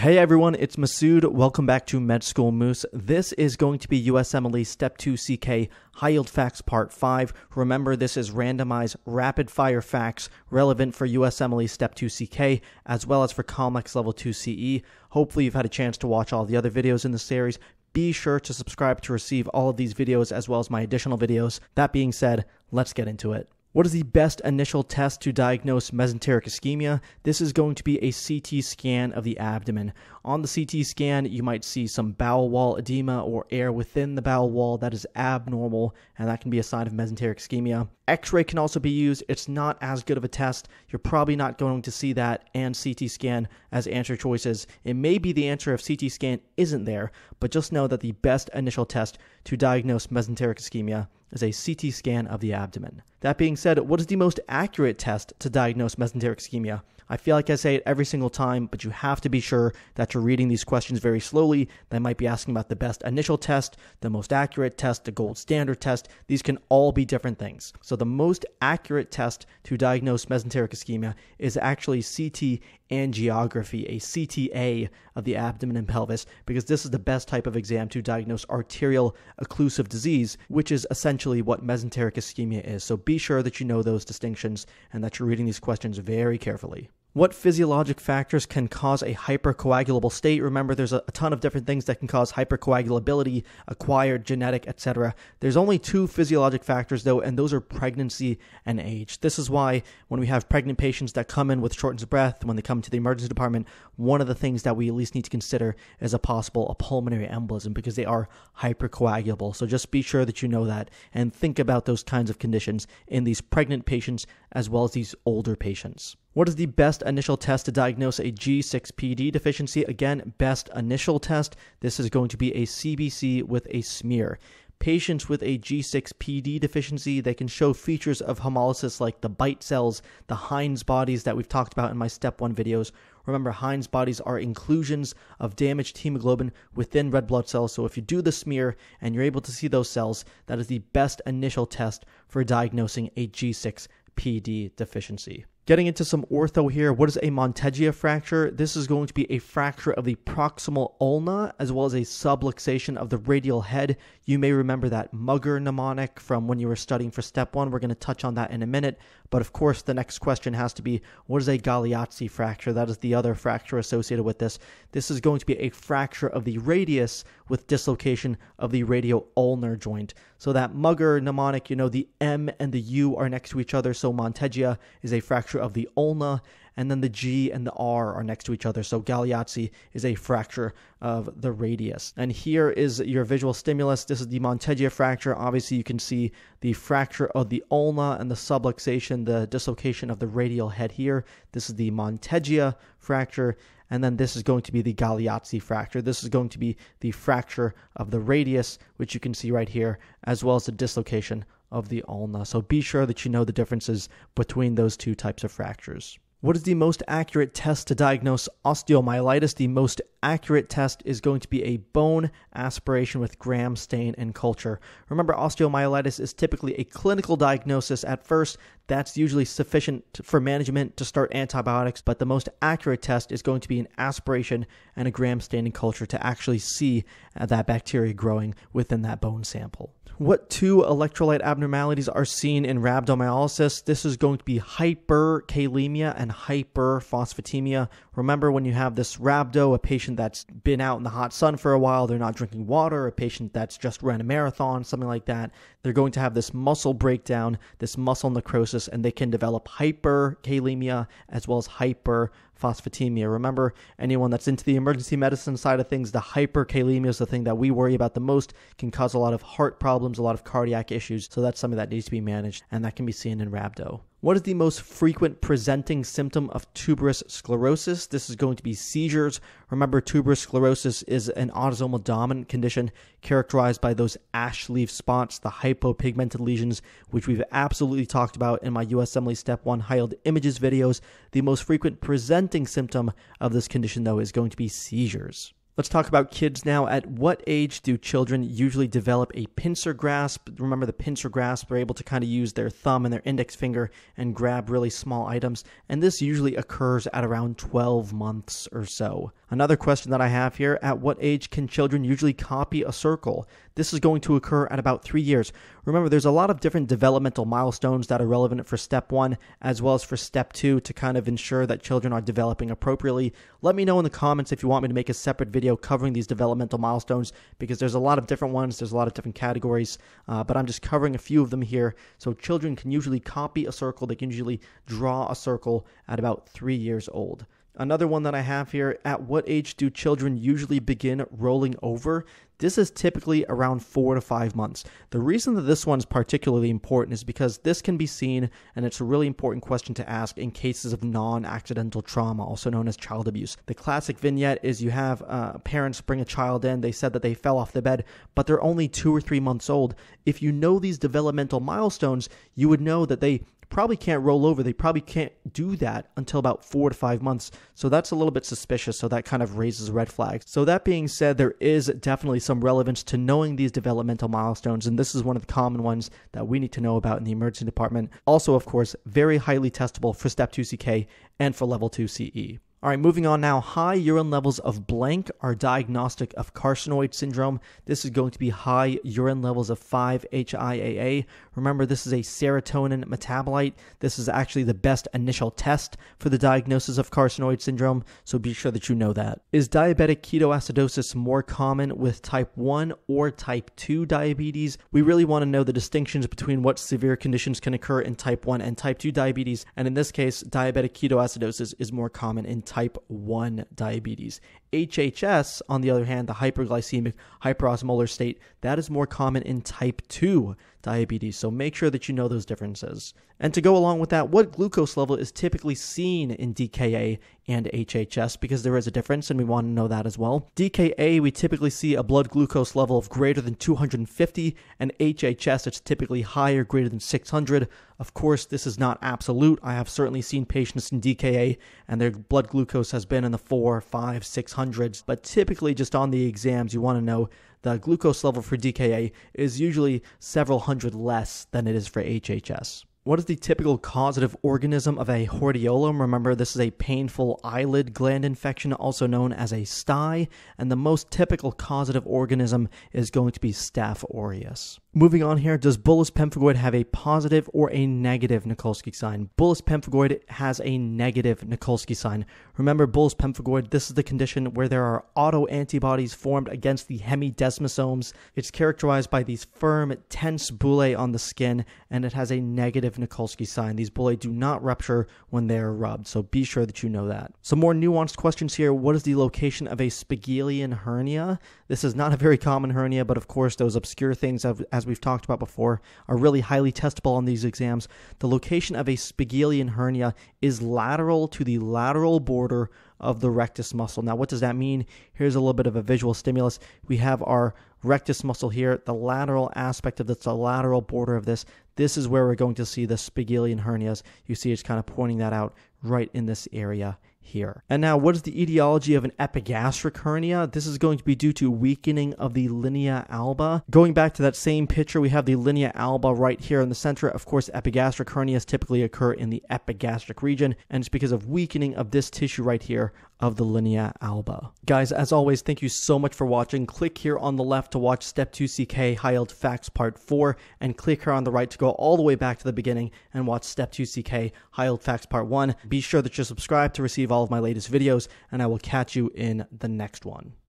Hey everyone, it's Masood. Welcome back to Med School Moose. This is going to be USMLE Step 2 CK High Yield Facts Part 5. Remember, this is randomized rapid fire facts relevant for USMLE Step 2 CK as well as for COMLEX Level 2 CE. Hopefully, you've had a chance to watch all the other videos in the series. Be sure to subscribe to receive all of these videos as well as my additional videos. That being said, let's get into it. What is the best initial test to diagnose mesenteric ischemia? This is going to be a CT scan of the abdomen. On the CT scan, you might see some bowel wall edema or air within the bowel wall that is abnormal, and that can be a sign of mesenteric ischemia. X ray can also be used. It's not as good of a test. You're probably not going to see that and CT scan as answer choices. It may be the answer if CT scan isn't there, but just know that the best initial test to diagnose mesenteric ischemia is a CT scan of the abdomen. That being said, what is the most accurate test to diagnose mesenteric ischemia? I feel like I say it every single time, but you have to be sure that you're reading these questions very slowly. They might be asking about the best initial test, the most accurate test, the gold standard test. These can all be different things. So, the most accurate test to diagnose mesenteric ischemia is actually CT angiography, a CTA of the abdomen and pelvis, because this is the best type of exam to diagnose arterial occlusive disease, which is essentially what mesenteric ischemia is. So be sure that you know those distinctions and that you're reading these questions very carefully. What physiologic factors can cause a hypercoagulable state? Remember, there's a, a, ton of different things that can cause hypercoagulability, acquired, genetic, etc. There's only two physiologic factors, though, and those are pregnancy and age. This is why when we have pregnant patients that come in with shortness of breath, when they come to the emergency department, one of the things that we at least need to consider is a possible a pulmonary embolism because they are hypercoagulable. So just be sure that you know that and think about those kinds of conditions in these pregnant patients as well as these older patients. What is the best initial test to diagnose a G6PD deficiency? Again, best initial test. This is going to be a CBC with a smear. Patients with a G6PD deficiency, they can show features of hemolysis like the bite cells, the Heinz bodies that we've talked about in my step 1 videos. Remember, Heinz bodies are inclusions of damaged hemoglobin within red blood cells. So if you do the smear and you're able to see those cells, that is the best initial test for diagnosing a G6PD deficiency. Getting into some ortho here, what is a Monteggia fracture? This is going to be a fracture of the proximal ulna as well as a subluxation of the radial head. You may remember that Mugger mnemonic from when you were studying for step one. We're going to touch on that in a minute. But of course, the next question has to be what is a Galeazzi fracture? That is the other fracture associated with this. This is going to be a fracture of the radius with dislocation of the radio-ulnar joint. So that Mugger mnemonic, you know, the M and the U are next to each other. So Monteggia is a fracture of the ulna, and then the G and the R are next to each other. So Galeazzi is a fracture of the radius. And here is your visual stimulus. This is the Monteggia fracture. Obviously, you can see the fracture of the ulna and the subluxation, the dislocation of the radial head here. This is the Monteggia fracture. And then this is going to be the Galeazzi fracture. This is going to be the fracture of the radius, which you can see right here, as well as the dislocation of the ulna. So be sure that you know the differences between those two types of fractures. What is the most accurate test to diagnose osteomyelitis? The most accurate test is going to be a bone aspiration with gram stain and culture. Remember, osteomyelitis is typically a clinical diagnosis at first. That's usually sufficient for management to start antibiotics, but the most accurate test is going to be an aspiration and a gram staining culture to actually see uh, that bacteria growing within that bone sample. What two electrolyte abnormalities are seen in rhabdomyolysis? This is going to be hyperkalemia and hyperphosphatemia. Remember when you have this rhabdo, a patient that's been out in the hot sun for a while, they're not drinking water, a patient that's just ran a marathon, something like that, they're going to have this muscle breakdown, this muscle necrosis, and they can develop hyperkalemia as well as hyperphosphatemia. Remember, anyone that's into the emergency medicine side of things, the hyperkalemia is the thing that we worry about the most, can cause a lot of heart problems, a lot of cardiac issues. So that's something that needs to be managed, and that can be seen in rhabdo. What is the most frequent presenting symptom of tuberous sclerosis? This is going to be seizures. Remember, tuberous sclerosis is an autosomal dominant condition characterized by those ash leaf spots, the hypopigmented lesions, which we've absolutely talked about in my USMLE Step 1 high yield images videos. The most frequent presenting symptom of this condition, though, is going to be seizures. Let's talk about kids now. At what age do children usually develop a pincer grasp? Remember the pincer grasp, they're able to kind of use their thumb and their index finger and grab really small items, and this usually occurs at around 12 months or so. Another question that I have here at what age can children usually copy a circle? This is going to occur at about three years. Remember, there's a lot of different developmental milestones that are relevant for step one as well as for step two to kind of ensure that children are developing appropriately. Let me know in the comments if you want me to make a separate video covering these developmental milestones because there's a lot of different ones, there's a lot of different categories, uh, but I'm just covering a few of them here. So children can usually copy a circle, they can usually draw a circle at about three years old. Another one that I have here at what age do children usually begin rolling over? This is typically around four to five months. The reason that this one is particularly important is because this can be seen, and it's a really important question to ask in cases of non accidental trauma, also known as child abuse. The classic vignette is you have uh, parents bring a child in, they said that they fell off the bed, but they're only two or three months old. If you know these developmental milestones, you would know that they probably can't roll over. They probably can't do that until about four to five months. So that's a little bit suspicious. So that kind of raises red flags. So that being said, there is definitely some relevance to knowing these developmental milestones. And this is one of the common ones that we need to know about in the emergency department. Also, of course, very highly testable for step 2 CK and for level 2 CE. All right, moving on now. High urine levels of blank are diagnostic of carcinoid syndrome. This is going to be high urine levels of 5-HIAA. Remember, this is a serotonin metabolite. This is actually the best initial test for the diagnosis of carcinoid syndrome, so be sure that you know that. Is diabetic ketoacidosis more common with type 1 or type 2 diabetes? We really want to know the distinctions between what severe conditions can occur in type 1 and type 2 diabetes, and in this case, diabetic ketoacidosis is more common in type 1 diabetes. HHS, on the other hand, the hyperglycemic hyperosmolar state, that is more common in type 2 diabetes. So make sure that you know those differences. And to go along with that, what glucose level is typically seen in DKA and HHS because there is a difference and we want to know that as well. DKA, we typically see a blood glucose level of greater than 250, and HHS, it's typically higher, greater than 600. Of course, this is not absolute. I have certainly seen patients in DKA and their blood glucose has been in the 4, 5, 600s, but typically just on the exams, you want to know the glucose level for DKA is usually several hundred less than it is for HHS. What is the typical causative organism of a hordeolum? Remember, this is a painful eyelid gland infection, also known as a stye, and the most typical causative organism is going to be Staph aureus. Moving on here, does bullous pemphigoid have a positive or a negative Nikolsky sign? Bullous pemphigoid has a negative Nikolsky sign. Remember, bullous pemphigoid, this is the condition where there are autoantibodies formed against the hemidesmosomes. It's characterized by these firm, tense bullae on the skin, and it has a negative Nikolsky sign. These bullae do not rupture when they are rubbed, so be sure that you know that. Some more nuanced questions here. What is the location of a Spigelian hernia? This is not a very common hernia, but of course, those obscure things, as we've talked about before, are really highly testable on these exams. The location of a Spigelian hernia is lateral to the lateral border of the rectus muscle. Now, what does that mean? Here's a little bit of a visual stimulus. We have our rectus muscle here, the lateral aspect of this, the lateral border of this. This is where we're going to see the Spigelian hernias. You see it's kind of pointing that out right in this area here. And now, what is the etiology of an epigastric hernia? This is going to be due to weakening of the linea alba. Going back to that same picture, we have the linea alba right here in the center. Of course, epigastric hernias typically occur in the epigastric region, and it's because of weakening of this tissue right here of the linea alba. Guys, as always, thank you so much for watching. Click here on the left to watch Step 2 CK High Yield Facts Part 4, and click here on the right to go all the way back to the beginning and watch Step 2 CK High Yield Facts Part 1. Be sure that you're subscribed to receive all of my latest videos, and I will catch you in the next one.